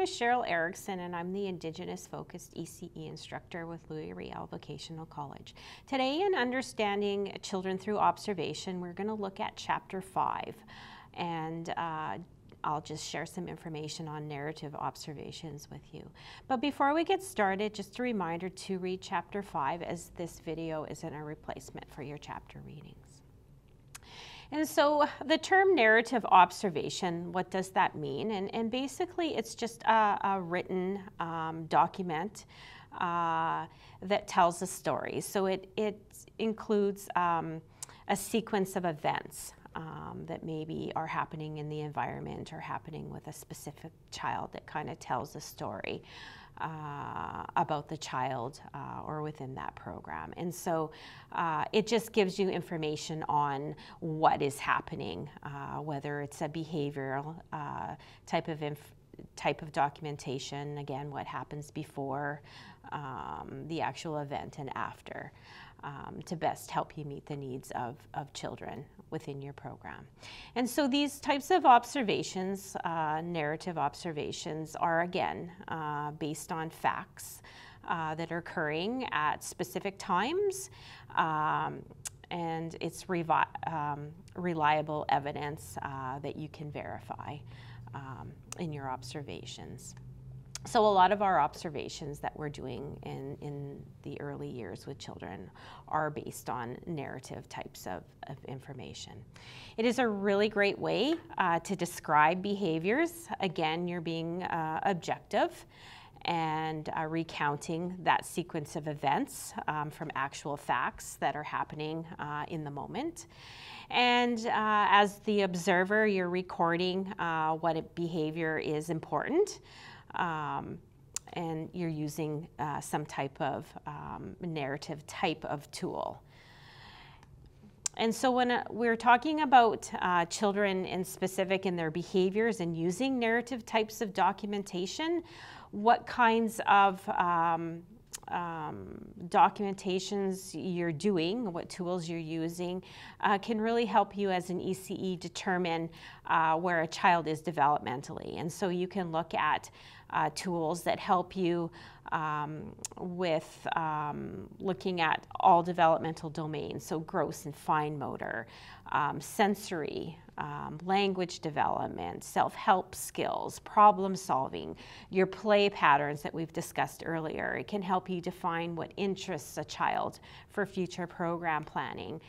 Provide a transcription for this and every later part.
Name is Cheryl Erickson and I'm the Indigenous Focused ECE instructor with Louis Riel Vocational College. Today in Understanding Children Through Observation, we're going to look at Chapter 5 and uh, I'll just share some information on narrative observations with you. But before we get started, just a reminder to read Chapter 5 as this video isn't a replacement for your chapter readings. And so the term narrative observation, what does that mean? And, and basically it's just a, a written um, document uh, that tells a story. So it, it includes um, a sequence of events um, that maybe are happening in the environment or happening with a specific child that kind of tells a story uh, about the child uh, or within that program. And so uh, it just gives you information on what is happening, uh, whether it's a behavioral uh, type of type of documentation, again, what happens before um, the actual event and after um, to best help you meet the needs of, of children within your program. And so these types of observations, uh, narrative observations, are again uh, based on facts uh, that are occurring at specific times. Um, and it's um, reliable evidence uh, that you can verify um, in your observations so a lot of our observations that we're doing in, in the early years with children are based on narrative types of, of information. It is a really great way uh, to describe behaviors. Again, you're being uh, objective and uh, recounting that sequence of events um, from actual facts that are happening uh, in the moment. And uh, as the observer, you're recording uh, what behavior is important um, and you're using uh, some type of um, narrative type of tool. And so when uh, we're talking about uh, children in specific in their behaviors and using narrative types of documentation, what kinds of um, um, documentations you're doing, what tools you're using, uh, can really help you as an ECE determine uh, where a child is developmentally. And so you can look at uh, tools that help you um, with um, looking at all developmental domains, so gross and fine motor, um, sensory, um, language development, self-help skills, problem solving, your play patterns that we've discussed earlier. It can help you define what interests a child for future program planning.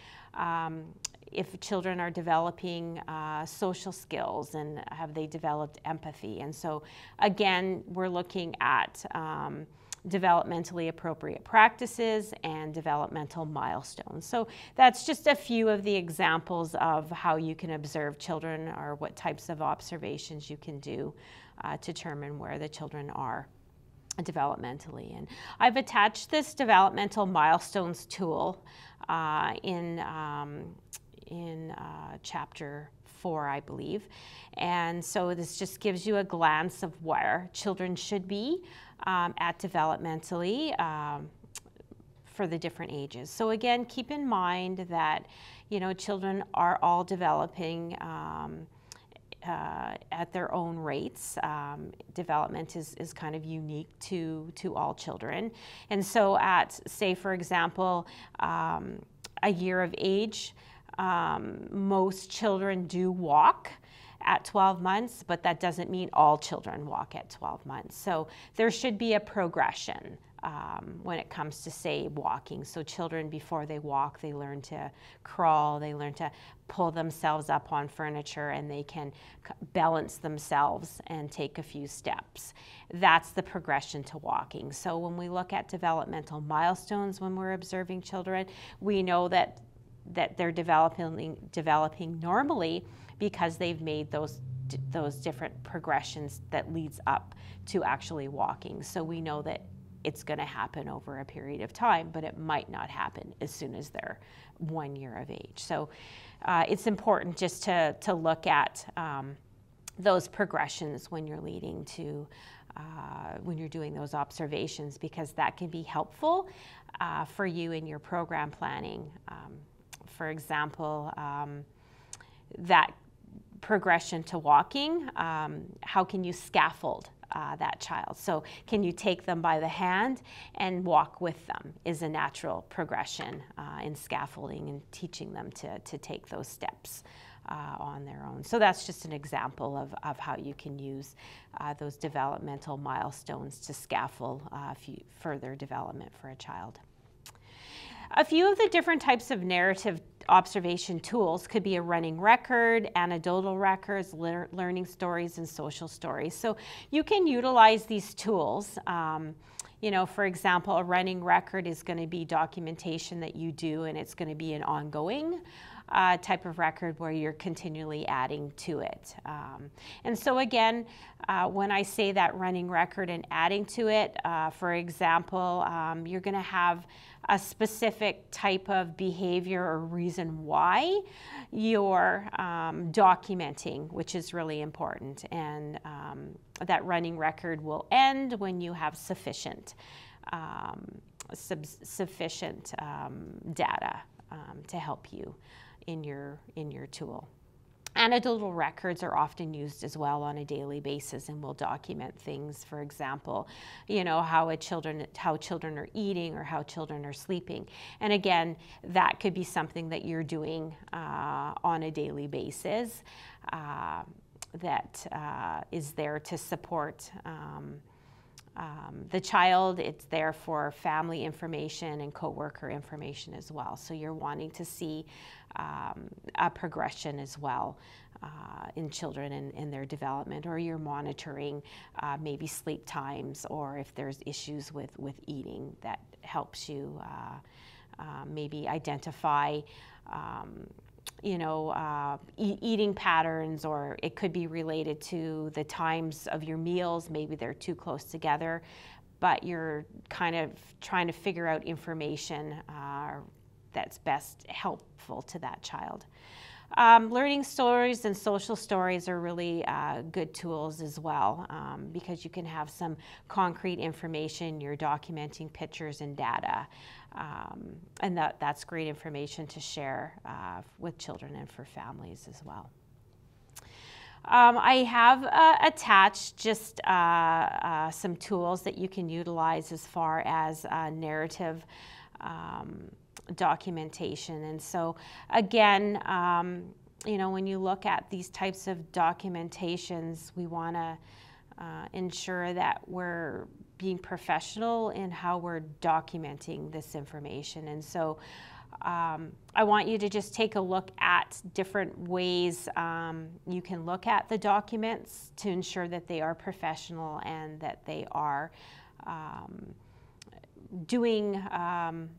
If children are developing uh, social skills and have they developed empathy. And so, again, we're looking at um, developmentally appropriate practices and developmental milestones. So that's just a few of the examples of how you can observe children or what types of observations you can do uh, to determine where the children are developmentally. And I've attached this developmental milestones tool uh, in um, in uh, chapter four, I believe. And so this just gives you a glance of where children should be um, at developmentally um, for the different ages. So again, keep in mind that, you know, children are all developing um, uh, at their own rates. Um, development is, is kind of unique to, to all children. And so at, say, for example, um, a year of age, um, most children do walk at 12 months, but that doesn't mean all children walk at 12 months. So there should be a progression um, when it comes to, say, walking. So children, before they walk, they learn to crawl, they learn to pull themselves up on furniture, and they can balance themselves and take a few steps. That's the progression to walking. So when we look at developmental milestones when we're observing children, we know that that they're developing developing normally because they've made those those different progressions that leads up to actually walking. So we know that it's going to happen over a period of time, but it might not happen as soon as they're one year of age. So uh, it's important just to, to look at um, those progressions when you're leading to, uh, when you're doing those observations, because that can be helpful uh, for you in your program planning. Um, for example, um, that progression to walking, um, how can you scaffold uh, that child. So, can you take them by the hand and walk with them? Is a natural progression uh, in scaffolding and teaching them to, to take those steps. Uh, on their own. So that's just an example of, of how you can use uh, those developmental milestones to scaffold uh, further development for a child. A few of the different types of narrative observation tools could be a running record, anecdotal records, le learning stories, and social stories. So you can utilize these tools. Um, you know, for example, a running record is going to be documentation that you do and it's going to be an ongoing uh, type of record where you're continually adding to it. Um, and so again, uh, when I say that running record and adding to it, uh, for example, um, you're going to have a specific type of behavior or reason why you're um, documenting, which is really important. And um, that running record will end when you have sufficient. Um, sufficient um, data um, to help you in your in your tool. Anecdotal records are often used as well on a daily basis and will document things, for example, you know, how a children how children are eating or how children are sleeping. And again, that could be something that you're doing uh, on a daily basis uh, that uh, is there to support um, um, the child, it's there for family information and coworker information as well. So you're wanting to see um, a progression as well uh, in children and, in their development, or you're monitoring uh, maybe sleep times, or if there's issues with, with eating that helps you uh, uh maybe identify. Um, you know, uh, e eating patterns, or it could be related to the times of your meals. Maybe they're too close together, but you're kind of trying to figure out information uh, that's best helpful to that child. Um, learning stories and social stories are really uh, good tools as well um, because you can have some concrete information. You're documenting pictures and data. Um, and that, that's great information to share uh, with children and for families as well. Um, I have uh, attached just uh, uh some tools that you can utilize as far as uh, narrative um, documentation. And so, again, um, you know, when you look at these types of documentations, we want to uh, ensure that we're being professional in how we're documenting this information. And so um, I want you to just take a look at different ways um, you can look at the documents to ensure that they are professional and that they are um, doing um,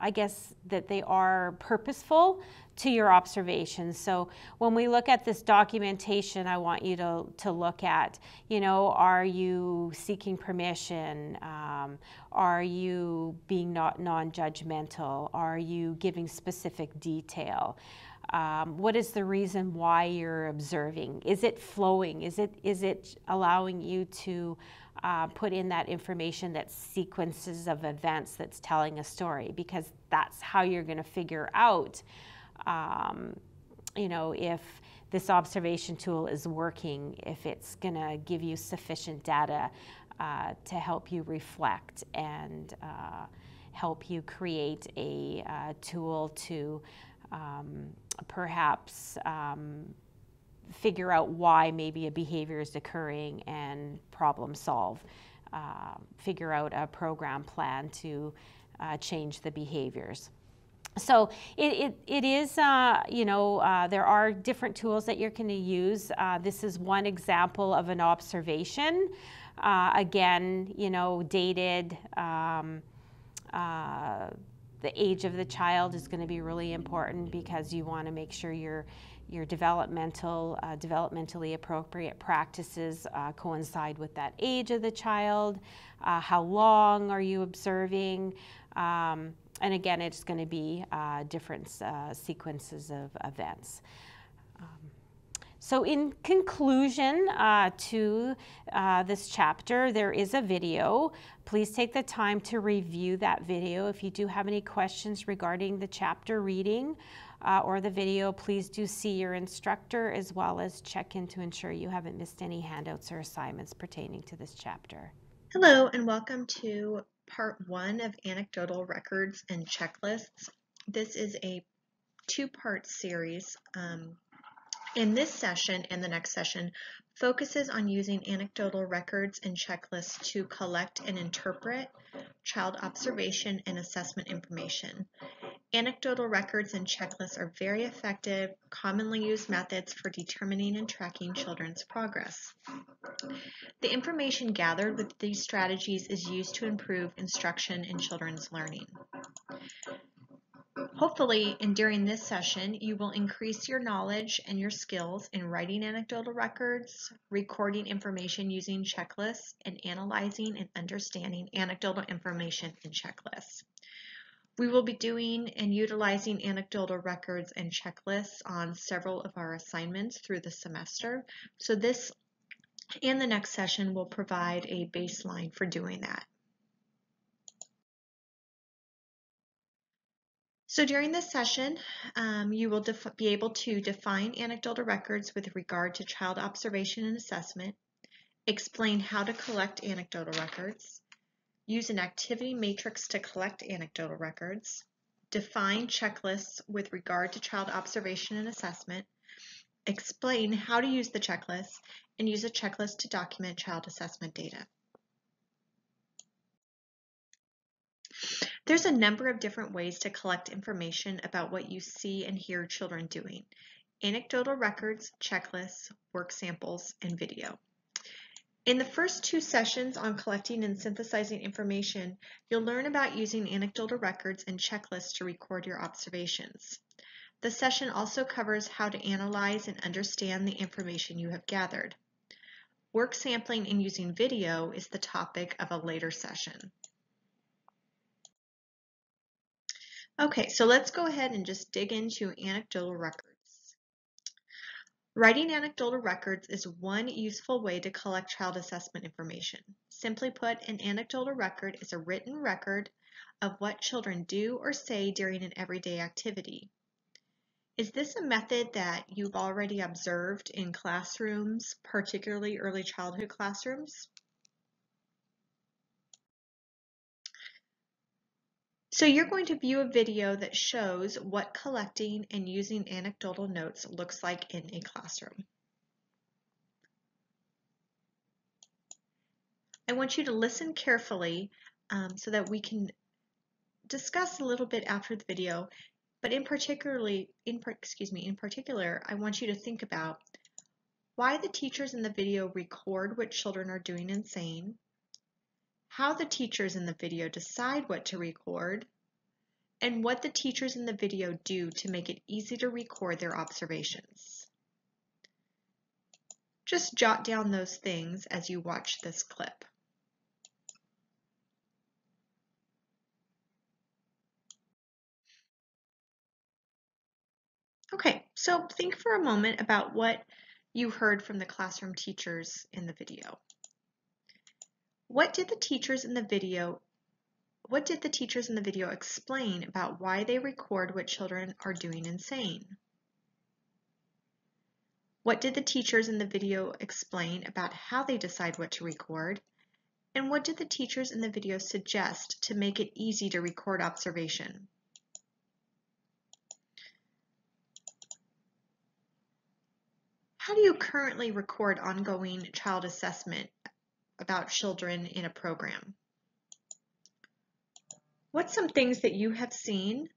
I guess that they are purposeful to your observations. So when we look at this documentation, I want you to, to look at, you know, are you seeking permission? Um, are you being not non-judgmental? Are you giving specific detail? Um, what is the reason why you're observing? Is it flowing? Is it, is it allowing you to uh, put in that information that sequences of events that's telling a story because that's how you're going to figure out um, you know if this observation tool is working if it's going to give you sufficient data uh, to help you reflect and uh, help you create a uh, tool to um, perhaps um, figure out why maybe a behavior is occurring and problem solve. Uh, figure out a program plan to uh, change the behaviors. So it, it, it is, uh, you know, uh, there are different tools that you're going to use. Uh, this is one example of an observation. Uh, again, you know, dated. Um, the age of the child is going to be really important because you want to make sure you're your developmental, uh, developmentally appropriate practices uh, coincide with that age of the child. Uh, how long are you observing? Um, and again, it's going to be uh, different uh, sequences of events. Um, so, in conclusion uh, to this chapter, there is a video. Please take the time to review that video. If you do have any questions regarding the chapter reading, uh, or the video, please do see your instructor as well as check in to ensure you haven't missed any handouts or assignments pertaining to this chapter. Hello and welcome to part one of anecdotal records and checklists. This is a two-part series. Um, in this session and the next session focuses on using anecdotal records and checklists to collect and interpret child observation and assessment information. Anecdotal records and checklists are very effective, commonly used methods for determining and tracking children's progress. The information gathered with these strategies is used to improve instruction in children's learning. Hopefully, and during this session, you will increase your knowledge and your skills in writing anecdotal records, recording information using checklists, and analyzing and understanding anecdotal information in checklists. We will be doing and utilizing anecdotal records and checklists on several of our assignments through the semester. So this and the next session will provide a baseline for doing that. So during this session, um, you will be able to define anecdotal records with regard to child observation and assessment, explain how to collect anecdotal records, use an activity matrix to collect anecdotal records, define checklists with regard to child observation and assessment, explain how to use the checklist, and use a checklist to document child assessment data. There's a number of different ways to collect information about what you see and hear children doing. Anecdotal records, checklists, work samples, and video. In the first two sessions on collecting and synthesizing information, you'll learn about using anecdotal records and checklists to record your observations. The session also covers how to analyze and understand the information you have gathered. Work sampling and using video is the topic of a later session. Okay, so let's go ahead and just dig into anecdotal records. Writing anecdotal records is one useful way to collect child assessment information. Simply put, an anecdotal record is a written record of what children do or say during an everyday activity. Is this a method that you've already observed in classrooms, particularly early childhood classrooms? So you're going to view a video that shows what collecting and using anecdotal notes looks like in a classroom. I want you to listen carefully um, so that we can discuss a little bit after the video, but in particularly, in excuse me, in particular, I want you to think about why the teachers in the video record what children are doing and saying, how the teachers in the video decide what to record, and what the teachers in the video do to make it easy to record their observations. Just jot down those things as you watch this clip. Okay, so think for a moment about what you heard from the classroom teachers in the video. What did the teachers in the video what did the teachers in the video explain about why they record what children are doing and saying? What did the teachers in the video explain about how they decide what to record? And what did the teachers in the video suggest to make it easy to record observation? How do you currently record ongoing child assessment about children in a program. What's some things that you have seen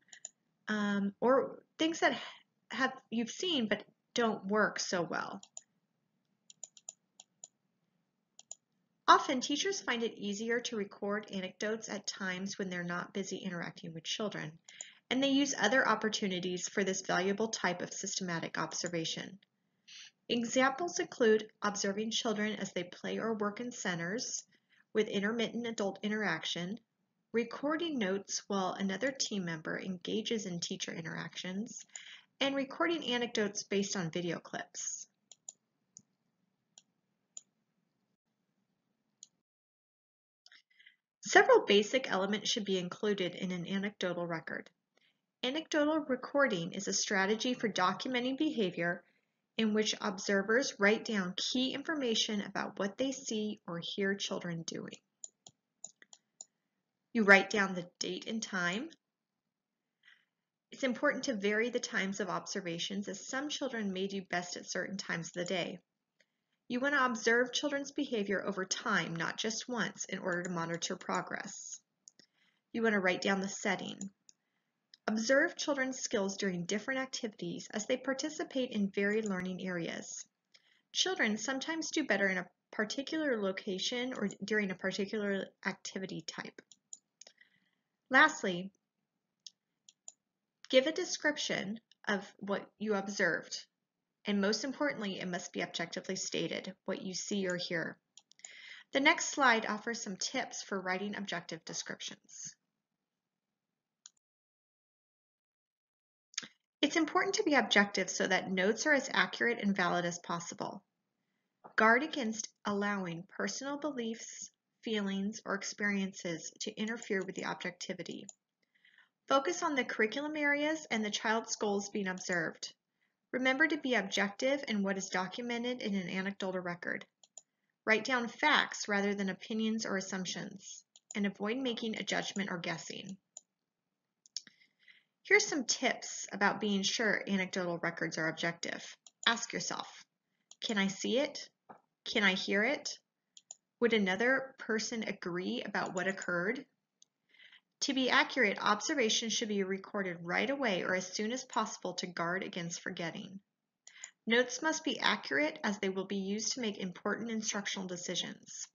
um, or things that have you've seen but don't work so well? Often teachers find it easier to record anecdotes at times when they're not busy interacting with children, and they use other opportunities for this valuable type of systematic observation. Examples include observing children as they play or work in centers with intermittent adult interaction, recording notes while another team member engages in teacher interactions, and recording anecdotes based on video clips. Several basic elements should be included in an anecdotal record. Anecdotal recording is a strategy for documenting behavior in which observers write down key information about what they see or hear children doing. You write down the date and time. It's important to vary the times of observations as some children may do best at certain times of the day. You want to observe children's behavior over time, not just once, in order to monitor progress. You want to write down the setting. Observe children's skills during different activities as they participate in varied learning areas. Children sometimes do better in a particular location or during a particular activity type. Lastly, give a description of what you observed. And most importantly, it must be objectively stated, what you see or hear. The next slide offers some tips for writing objective descriptions. It's important to be objective so that notes are as accurate and valid as possible. Guard against allowing personal beliefs, feelings, or experiences to interfere with the objectivity. Focus on the curriculum areas and the child's goals being observed. Remember to be objective in what is documented in an anecdotal record. Write down facts rather than opinions or assumptions, and avoid making a judgment or guessing. Here's some tips about being sure anecdotal records are objective. Ask yourself, can I see it? Can I hear it? Would another person agree about what occurred? To be accurate, observations should be recorded right away or as soon as possible to guard against forgetting. Notes must be accurate as they will be used to make important instructional decisions.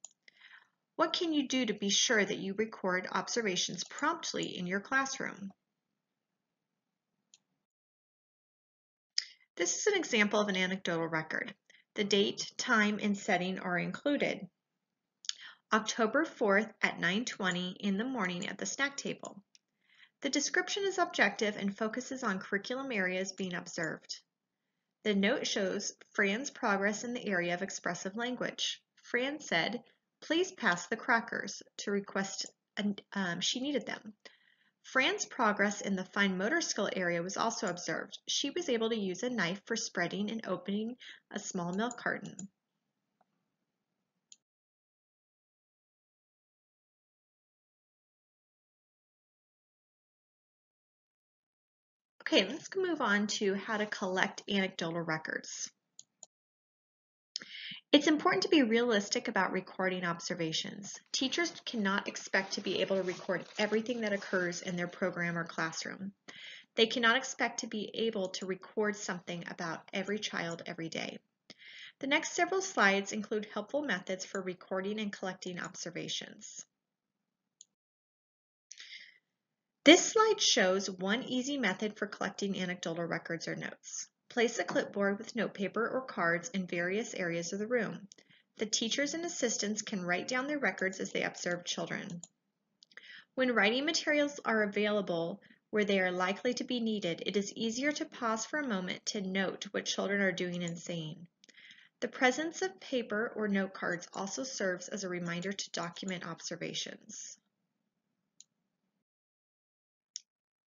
What can you do to be sure that you record observations promptly in your classroom? This is an example of an anecdotal record. The date, time, and setting are included. October 4th at 9.20 in the morning at the snack table. The description is objective and focuses on curriculum areas being observed. The note shows Fran's progress in the area of expressive language. Fran said, please pass the crackers to request um, she needed them. Fran's progress in the fine motor skill area was also observed. She was able to use a knife for spreading and opening a small milk carton. Okay, let's move on to how to collect anecdotal records. It's important to be realistic about recording observations. Teachers cannot expect to be able to record everything that occurs in their program or classroom. They cannot expect to be able to record something about every child every day. The next several slides include helpful methods for recording and collecting observations. This slide shows one easy method for collecting anecdotal records or notes. Place a clipboard with notepaper or cards in various areas of the room. The teachers and assistants can write down their records as they observe children. When writing materials are available where they are likely to be needed, it is easier to pause for a moment to note what children are doing and saying. The presence of paper or note cards also serves as a reminder to document observations.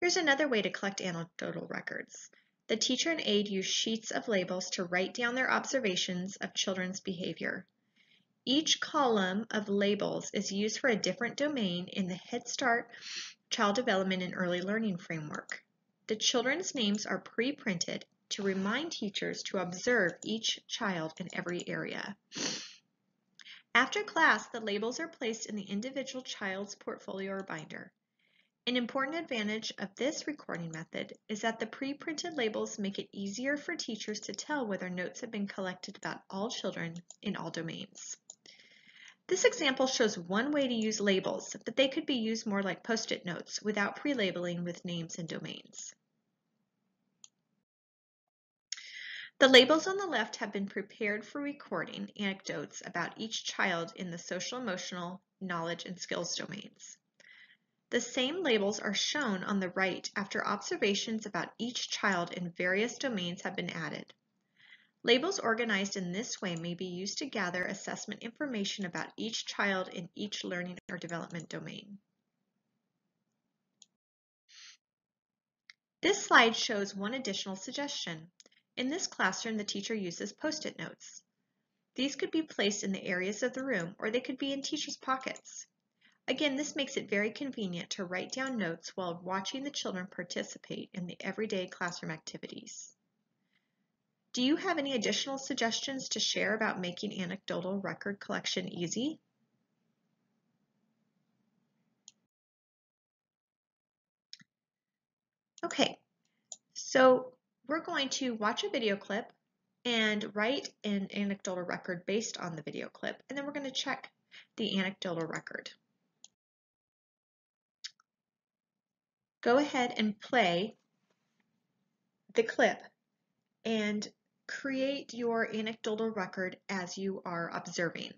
Here's another way to collect anecdotal records. The teacher and aide use sheets of labels to write down their observations of children's behavior. Each column of labels is used for a different domain in the Head Start Child Development and Early Learning Framework. The children's names are pre-printed to remind teachers to observe each child in every area. After class, the labels are placed in the individual child's portfolio or binder. An important advantage of this recording method is that the pre-printed labels make it easier for teachers to tell whether notes have been collected about all children in all domains. This example shows one way to use labels, but they could be used more like post-it notes without pre-labeling with names and domains. The labels on the left have been prepared for recording anecdotes about each child in the social emotional, knowledge, and skills domains. The same labels are shown on the right after observations about each child in various domains have been added. Labels organized in this way may be used to gather assessment information about each child in each learning or development domain. This slide shows one additional suggestion. In this classroom, the teacher uses post-it notes. These could be placed in the areas of the room or they could be in teachers' pockets. Again, this makes it very convenient to write down notes while watching the children participate in the everyday classroom activities. Do you have any additional suggestions to share about making anecdotal record collection easy? Okay, so we're going to watch a video clip and write an anecdotal record based on the video clip, and then we're going to check the anecdotal record. Go ahead and play the clip and create your anecdotal record as you are observing.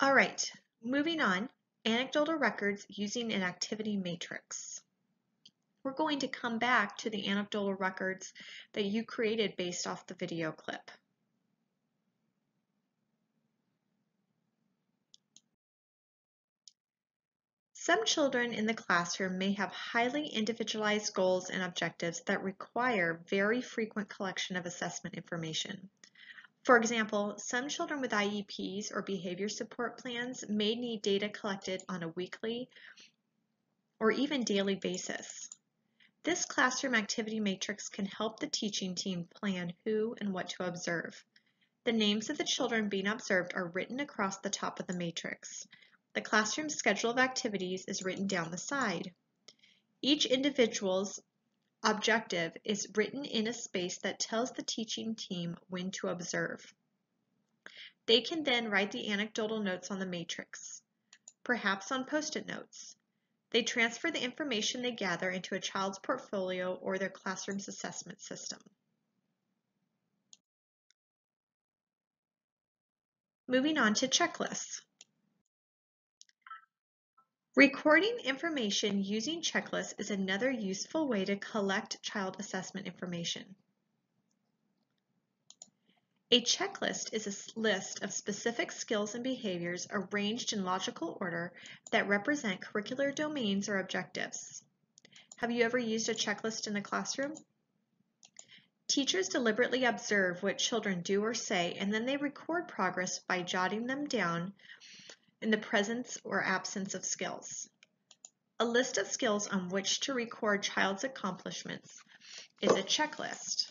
All right, moving on, anecdotal records using an activity matrix. We're going to come back to the anecdotal records that you created based off the video clip. Some children in the classroom may have highly individualized goals and objectives that require very frequent collection of assessment information. For example, some children with IEPs or behavior support plans may need data collected on a weekly or even daily basis. This classroom activity matrix can help the teaching team plan who and what to observe. The names of the children being observed are written across the top of the matrix. The classroom schedule of activities is written down the side. Each individual's objective is written in a space that tells the teaching team when to observe. They can then write the anecdotal notes on the matrix, perhaps on post-it notes. They transfer the information they gather into a child's portfolio or their classroom's assessment system. Moving on to checklists. Recording information using checklists is another useful way to collect child assessment information. A checklist is a list of specific skills and behaviors arranged in logical order that represent curricular domains or objectives. Have you ever used a checklist in the classroom? Teachers deliberately observe what children do or say and then they record progress by jotting them down in the presence or absence of skills. A list of skills on which to record child's accomplishments is a checklist.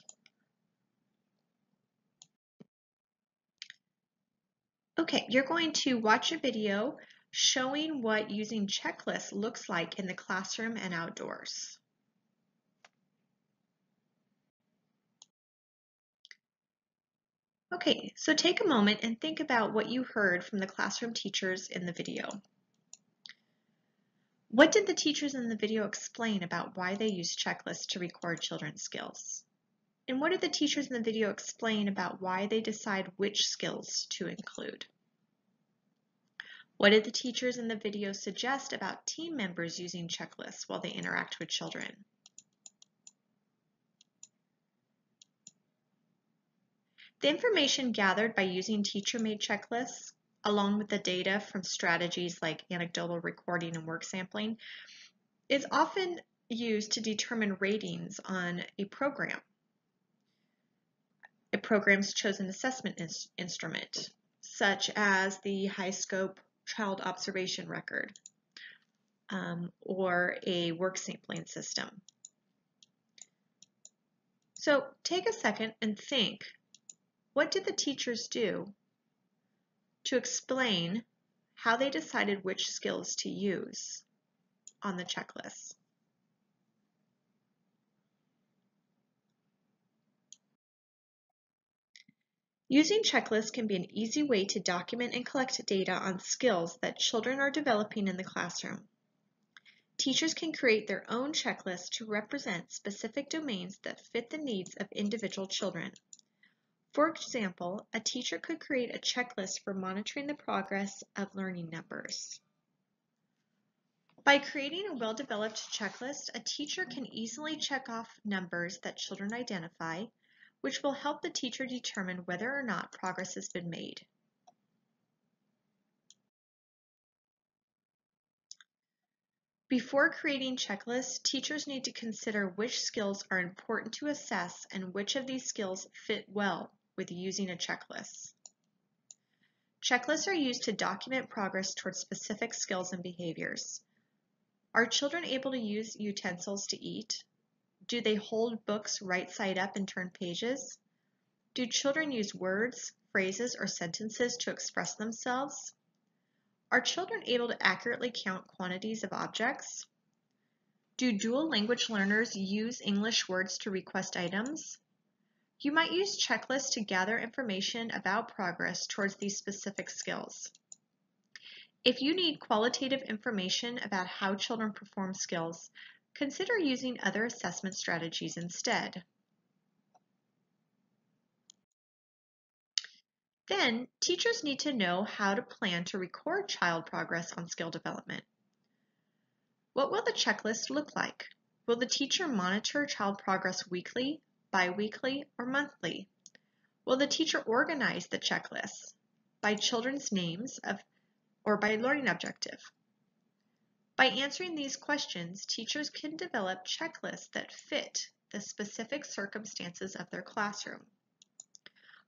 Okay, you're going to watch a video showing what using checklists looks like in the classroom and outdoors. Okay, so take a moment and think about what you heard from the classroom teachers in the video. What did the teachers in the video explain about why they use checklists to record children's skills? And what did the teachers in the video explain about why they decide which skills to include? What did the teachers in the video suggest about team members using checklists while they interact with children? The information gathered by using teacher-made checklists, along with the data from strategies like anecdotal recording and work sampling, is often used to determine ratings on a program. A program's chosen assessment ins instrument, such as the HighScope Child Observation Record um, or a work sampling system. So take a second and think what did the teachers do to explain how they decided which skills to use on the checklist? Using checklists can be an easy way to document and collect data on skills that children are developing in the classroom. Teachers can create their own checklists to represent specific domains that fit the needs of individual children. For example, a teacher could create a checklist for monitoring the progress of learning numbers. By creating a well-developed checklist, a teacher can easily check off numbers that children identify, which will help the teacher determine whether or not progress has been made. Before creating checklists, teachers need to consider which skills are important to assess and which of these skills fit well with using a checklist. Checklists are used to document progress towards specific skills and behaviors. Are children able to use utensils to eat? Do they hold books right side up and turn pages? Do children use words, phrases, or sentences to express themselves? Are children able to accurately count quantities of objects? Do dual language learners use English words to request items? You might use checklists to gather information about progress towards these specific skills. If you need qualitative information about how children perform skills, consider using other assessment strategies instead. Then, teachers need to know how to plan to record child progress on skill development. What will the checklist look like? Will the teacher monitor child progress weekly, biweekly, or monthly? Will the teacher organize the checklist by children's names of, or by learning objective? By answering these questions, teachers can develop checklists that fit the specific circumstances of their classroom.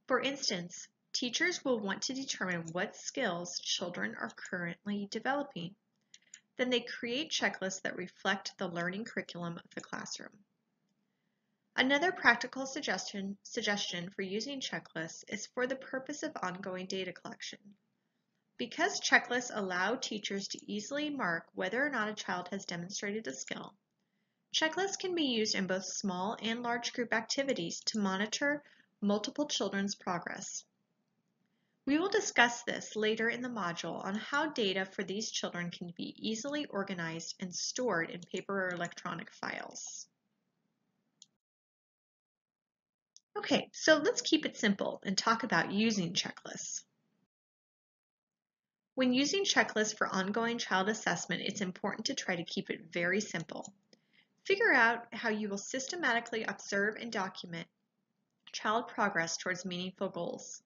For instance, Teachers will want to determine what skills children are currently developing. Then they create checklists that reflect the learning curriculum of the classroom. Another practical suggestion, suggestion for using checklists is for the purpose of ongoing data collection. Because checklists allow teachers to easily mark whether or not a child has demonstrated a skill, checklists can be used in both small and large group activities to monitor multiple children's progress. We will discuss this later in the module on how data for these children can be easily organized and stored in paper or electronic files. Okay, so let's keep it simple and talk about using checklists. When using checklists for ongoing child assessment, it's important to try to keep it very simple. Figure out how you will systematically observe and document child progress towards meaningful goals.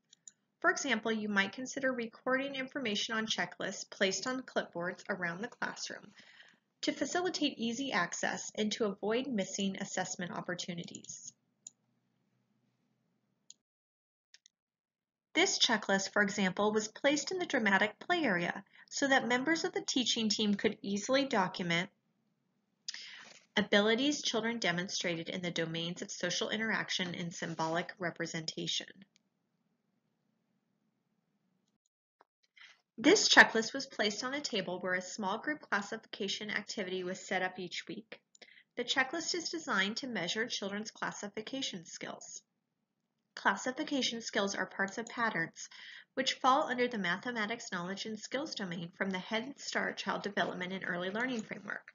For example, you might consider recording information on checklists placed on clipboards around the classroom to facilitate easy access and to avoid missing assessment opportunities. This checklist, for example, was placed in the dramatic play area so that members of the teaching team could easily document abilities children demonstrated in the domains of social interaction and symbolic representation. This checklist was placed on a table where a small group classification activity was set up each week. The checklist is designed to measure children's classification skills. Classification skills are parts of patterns, which fall under the mathematics knowledge and skills domain from the Head Start Child Development and Early Learning Framework.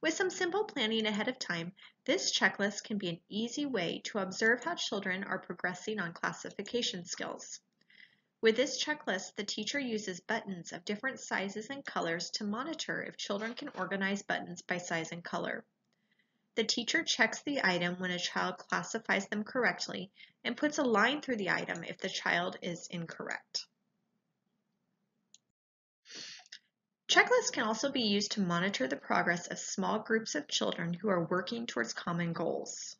With some simple planning ahead of time, this checklist can be an easy way to observe how children are progressing on classification skills. With this checklist, the teacher uses buttons of different sizes and colors to monitor if children can organize buttons by size and color. The teacher checks the item when a child classifies them correctly and puts a line through the item if the child is incorrect. Checklists can also be used to monitor the progress of small groups of children who are working towards common goals.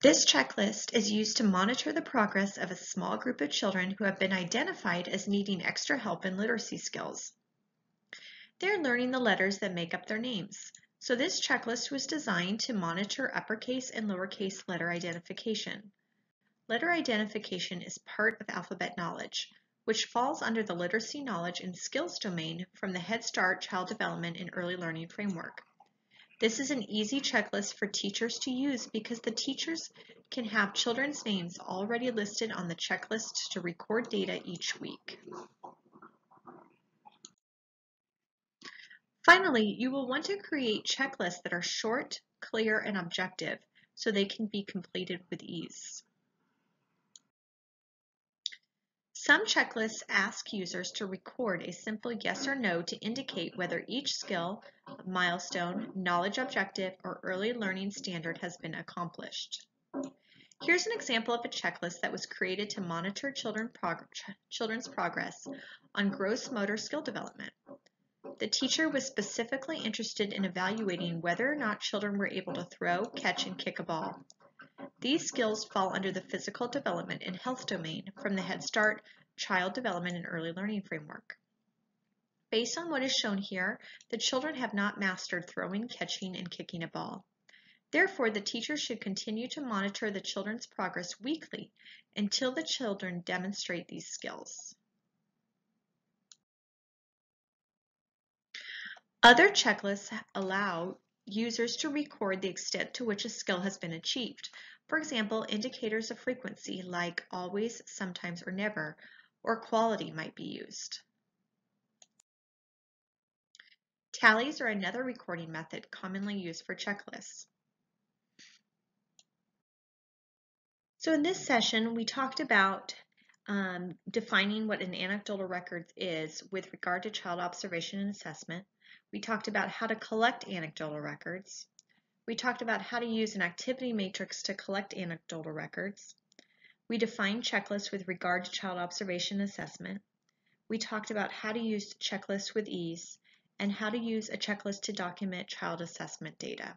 This checklist is used to monitor the progress of a small group of children who have been identified as needing extra help in literacy skills. They're learning the letters that make up their names, so this checklist was designed to monitor uppercase and lowercase letter identification. Letter identification is part of alphabet knowledge, which falls under the Literacy Knowledge and Skills domain from the Head Start Child Development and Early Learning Framework. This is an easy checklist for teachers to use because the teachers can have children's names already listed on the checklist to record data each week. Finally, you will want to create checklists that are short, clear, and objective so they can be completed with ease. Some checklists ask users to record a simple yes or no to indicate whether each skill, milestone, knowledge objective, or early learning standard has been accomplished. Here's an example of a checklist that was created to monitor children prog children's progress on gross motor skill development. The teacher was specifically interested in evaluating whether or not children were able to throw, catch, and kick a ball. These skills fall under the physical development and health domain from the Head Start Child Development and Early Learning Framework. Based on what is shown here, the children have not mastered throwing, catching, and kicking a ball. Therefore, the teacher should continue to monitor the children's progress weekly until the children demonstrate these skills. Other checklists allow users to record the extent to which a skill has been achieved. For example, indicators of frequency like always, sometimes, or never, or quality might be used. Tallies are another recording method commonly used for checklists. So in this session, we talked about um, defining what an anecdotal record is with regard to child observation and assessment. We talked about how to collect anecdotal records. We talked about how to use an activity matrix to collect anecdotal records. We defined checklists with regard to child observation assessment. We talked about how to use checklists with ease and how to use a checklist to document child assessment data.